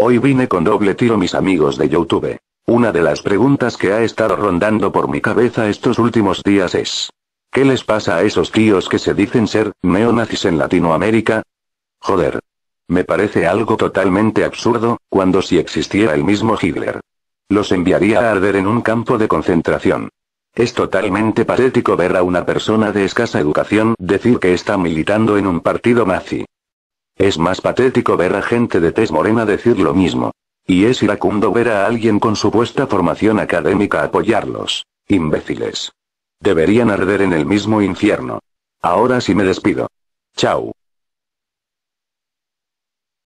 Hoy vine con doble tiro mis amigos de YouTube. Una de las preguntas que ha estado rondando por mi cabeza estos últimos días es, ¿qué les pasa a esos tíos que se dicen ser neonazis en Latinoamérica? Joder. Me parece algo totalmente absurdo, cuando si existiera el mismo Hitler. Los enviaría a arder en un campo de concentración. Es totalmente patético ver a una persona de escasa educación decir que está militando en un partido nazi. Es más patético ver a gente de tez morena decir lo mismo. Y es iracundo ver a alguien con supuesta formación académica apoyarlos. Imbéciles. Deberían arder en el mismo infierno. Ahora sí me despido. Chao.